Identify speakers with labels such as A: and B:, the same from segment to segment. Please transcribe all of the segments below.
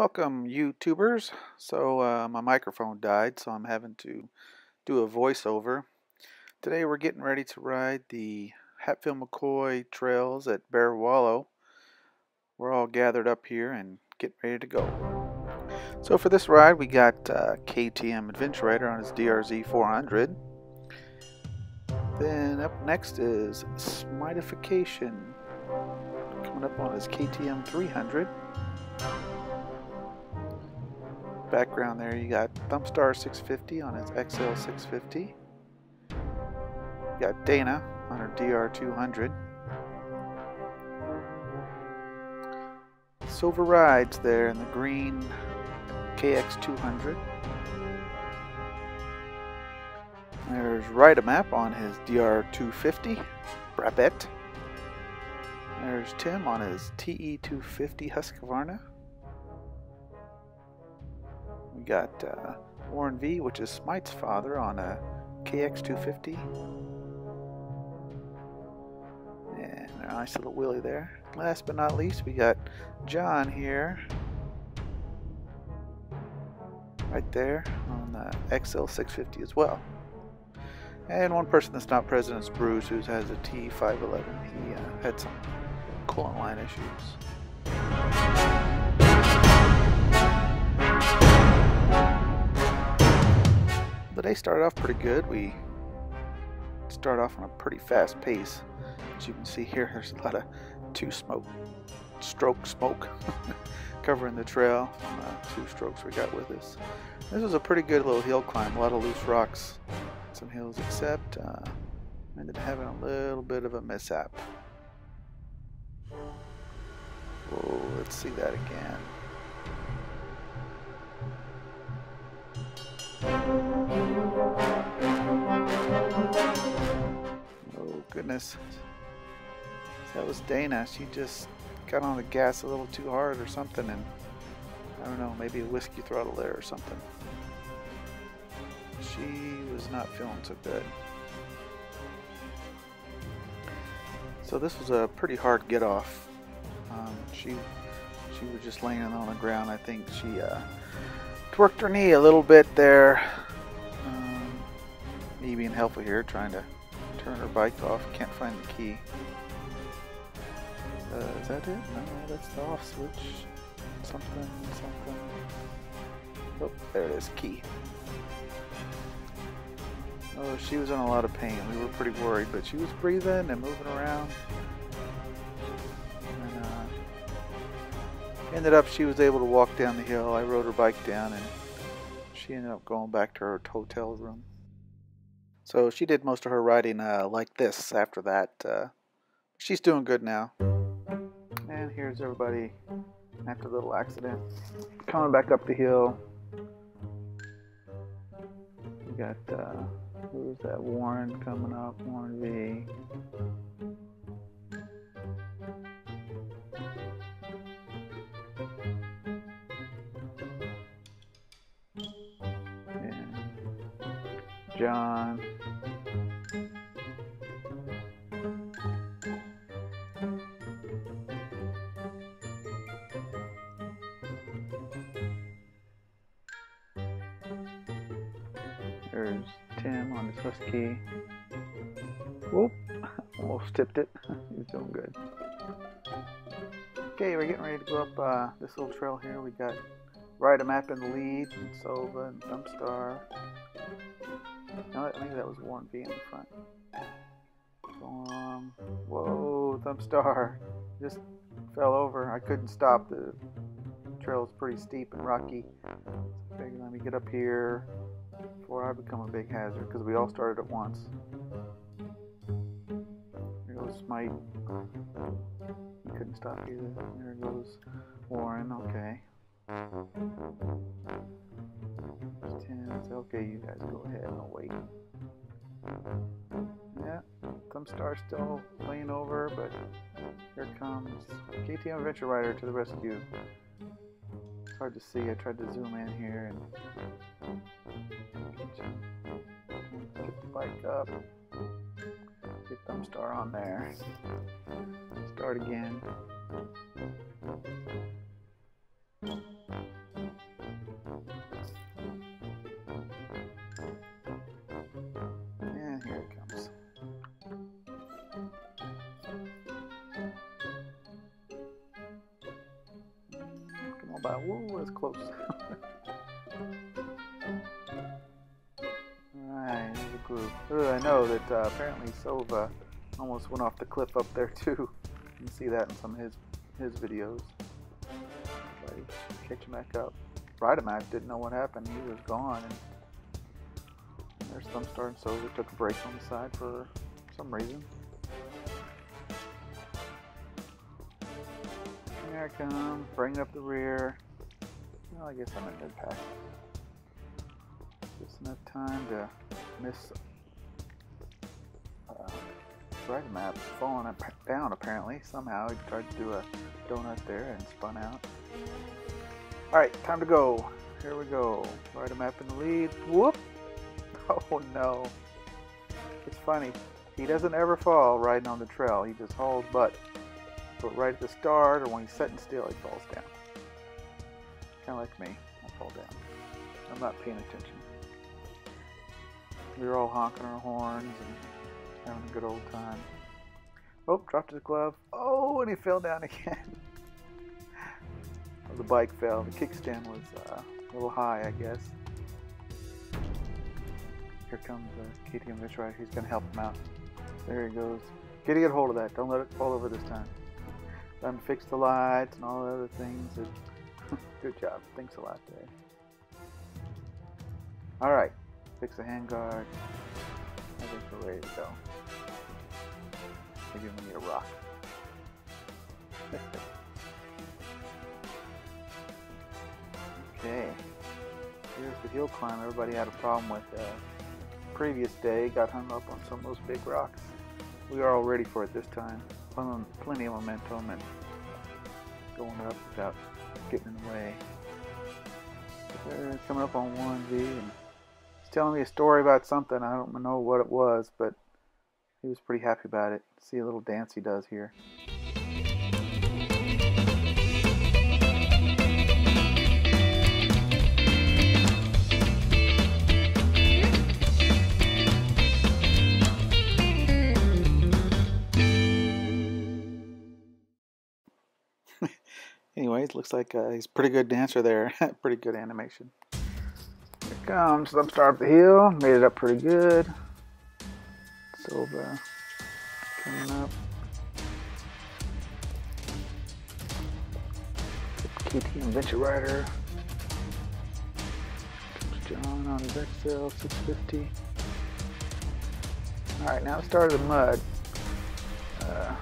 A: Welcome YouTubers. So uh, my microphone died so I'm having to do a voiceover. Today we're getting ready to ride the Hatfield McCoy trails at Bearwallow. We're all gathered up here and getting ready to go. So for this ride we got uh, KTM Adventure Rider on his DRZ 400. Then up next is Smightification coming up on his KTM 300 background there you got Thumpstar 650 on its XL 650 you got Dana on her DR 200 SOVA Rides there in the green KX 200 there's Ride AMAP on his DR 250 Brabette there's Tim on his TE 250 Husqvarna we got uh, Warren V, which is Smite's father, on a KX250. And a nice little wheelie there. Last but not least, we got John here. Right there on the XL650 as well. And one person that's not present is Bruce, who has a T511. He uh, had some coolant line issues. The day started off pretty good. We start off on a pretty fast pace. As you can see here, there's a lot of two smoke, stroke smoke covering the trail from the two strokes we got with us. This was a pretty good little hill climb, a lot of loose rocks, some hills, except uh, ended up having a little bit of a mishap. Whoa, let's see that again. Goodness. That was Dana. She just got on the gas a little too hard or something and I don't know, maybe a whiskey throttle there or something. She was not feeling so good. So this was a pretty hard get off. Um, she she was just laying on the ground. I think she uh, twerked her knee a little bit there. Um, me being helpful here, trying to turn her bike off. Can't find the key. Uh, is that it? No, that's the off switch. Something, something. Oh, there it is, key. Oh, she was in a lot of pain. We were pretty worried, but she was breathing and moving around. And, uh, ended up, she was able to walk down the hill. I rode her bike down, and she ended up going back to her hotel room. So she did most of her riding uh, like this after that. Uh, she's doing good now. And here's everybody after the little accident. Coming back up the hill. We got, uh, who's that? Warren coming up, Warren V. John. There's Tim on his husky. Whoop! Almost tipped it. He's doing good. Okay, we're getting ready to go up uh, this little trail here. We got Ride AMAP in the lead, and Sova and Thumpstar. No, think that was Warren V in the front. Um, whoa, Thumpstar just fell over. I couldn't stop. The trail is pretty steep and rocky. Figured let me get up here before I become a big hazard because we all started at once. Here goes Smite. Couldn't stop either. There goes Warren. Okay. Ten. Okay, you guys go ahead. I'll wait. Yeah, Thumpstar still laying over, but here comes KTM Adventure Rider to the rescue. It's hard to see. I tried to zoom in here and get the bike up. Get Thumpstar on there. Start again. And here it comes. Come on by. Close. Alright, there's a I know that uh, apparently Sova almost went off the cliff up there too. You can see that in some of his his videos. Like, catch him back up. Ride AMAP didn't know what happened. He was gone. And there's Thumpstar and Sova took a break on the side for some reason. There I come, bring up the rear. Well, I guess I'm in mid pack. Just enough time to miss Ride AMAP falling up, down apparently. Somehow he tried to do a donut there and spun out. Alright, time to go. Here we go. Ride AMAP in the lead. Whoop! Oh no. It's funny. He doesn't ever fall riding on the trail. He just hauls butt. But right at the start or when he's sitting still, he falls down. Kind of like me. I fall down. I'm not paying attention. We were all honking our horns and having a good old time. Oh, dropped his glove. Oh, and he fell down again. the bike fell. The kickstand was uh, a little high, I guess. Here comes uh, KTM Mitch right. He's going to help him out. There he goes. Get a get hold of that. Don't let it fall over this time. Time to fix the lights and all the other things. Good job. Thanks a lot there. Alright. Fix the handguard. I think we're ready to go. Maybe we need a rock. okay. Here's the hill climb everybody had a problem with uh, previous day. Got hung up on some of those big rocks. We are all ready for it this time. Plenty of momentum and going up without getting in the way. They're coming up on 1V and he's telling me a story about something. I don't know what it was, but he was pretty happy about it. See a little dance he does here. Anyways, looks like uh, he's a pretty good dancer there. pretty good animation. Comes. Him start up the hill. Made it up pretty good. Sova coming up. KTM Adventure Rider. Comes John on XL 650. Alright, now start of the mud. Uh,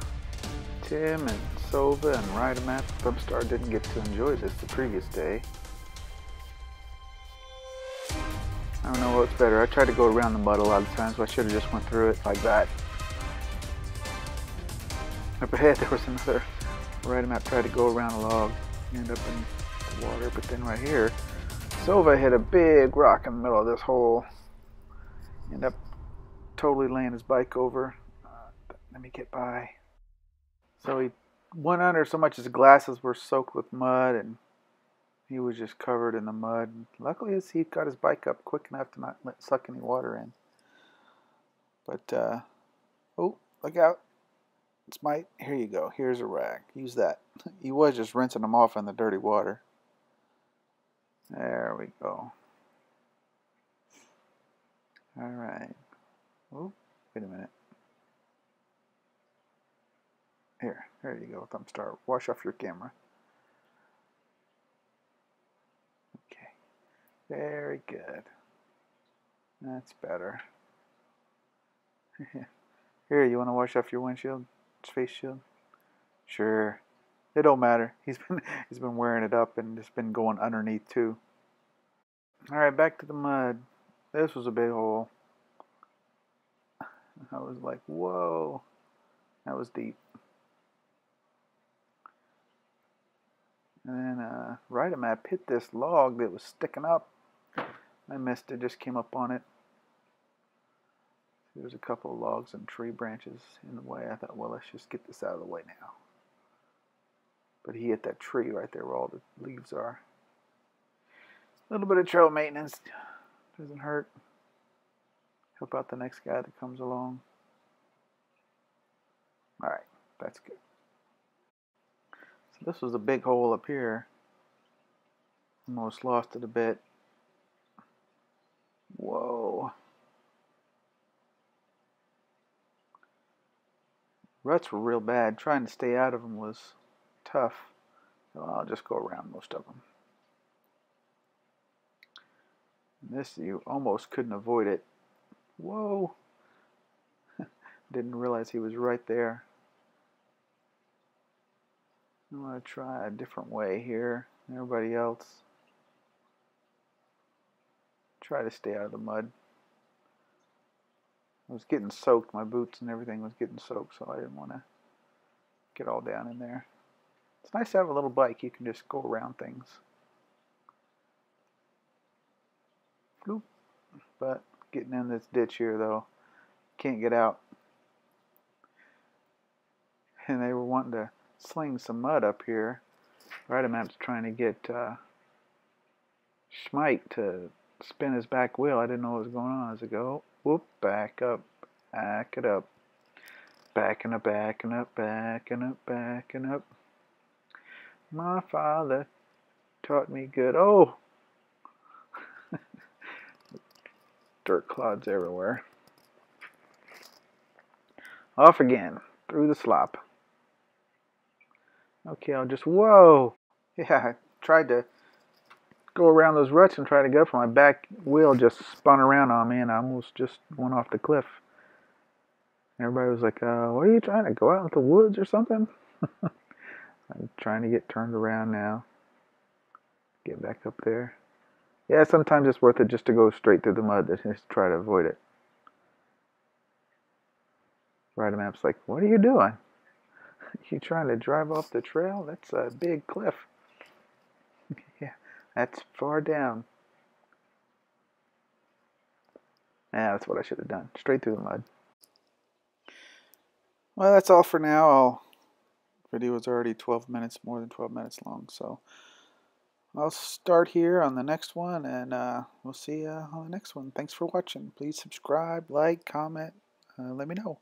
A: Tim and Sova and Rhydomap. Thumpstar didn't get to enjoy this the previous day. I don't know what's better. I tried to go around the mud a lot of times, but I should have just went through it like that. Up ahead there was another Ride AMAP tried to go around a log, end up in the water, but then right here, Sova hit a big rock in the middle of this hole. End up totally laying his bike over. Uh, let me get by. So he went under so much his glasses were soaked with mud and he was just covered in the mud. Luckily, he got his bike up quick enough to not let, suck any water in. But, uh, oh, look out. It's my, here you go. Here's a rag. Use that. He was just rinsing them off in the dirty water. There we go. All right. Oh, wait a minute. Here, there you go, Thumpstar. Wash off your camera. Very good. That's better. Here, you want to wash off your windshield, face shield? Sure. It don't matter. He's been he's been wearing it up and it's been going underneath too. All right, back to the mud. This was a big hole. I was like, whoa, that was deep. And then uh, my pit, this log that was sticking up. I missed it, just came up on it. There's a couple of logs and tree branches in the way. I thought, well, let's just get this out of the way now. But he hit that tree right there where all the leaves are. A little bit of trail maintenance doesn't hurt. Help out the next guy that comes along. Alright, that's good. So this was a big hole up here. Almost lost it a bit. Whoa. Ruts were real bad. Trying to stay out of them was tough. So I'll just go around most of them. And this, you almost couldn't avoid it. Whoa. Didn't realize he was right there. I'm going to try a different way here everybody else. Try to stay out of the mud. I was getting soaked. My boots and everything was getting soaked, so I didn't want to get all down in there. It's nice to have a little bike. You can just go around things. But getting in this ditch here, though, can't get out. And they were wanting to sling some mud up here. Right Ride AMAP's trying to get uh, Schmike to spin his back wheel. I didn't know what was going on as I go. Oh, whoop, back up, back it up. Backing up, backing up, backing up, backing up. My father taught me good. Oh! Dirt clods everywhere. Off again, through the slop. Okay, I'll just, whoa! Yeah, I tried to go around those ruts and try to go for my back wheel just spun around on me and I almost just went off the cliff. Everybody was like, uh, what are you trying to go out into the woods or something? I'm trying to get turned around now. Get back up there. Yeah, sometimes it's worth it just to go straight through the mud than just try to avoid it. Ride AMAP's like, what are you doing? You trying to drive off the trail? That's a big cliff. That's far down. Yeah, that's what I should have done. Straight through the mud. Well, that's all for now. I'll video is already 12 minutes, more than 12 minutes long, so I'll start here on the next one, and uh, we'll see you on the next one. Thanks for watching. Please subscribe, like, comment, uh, let me know.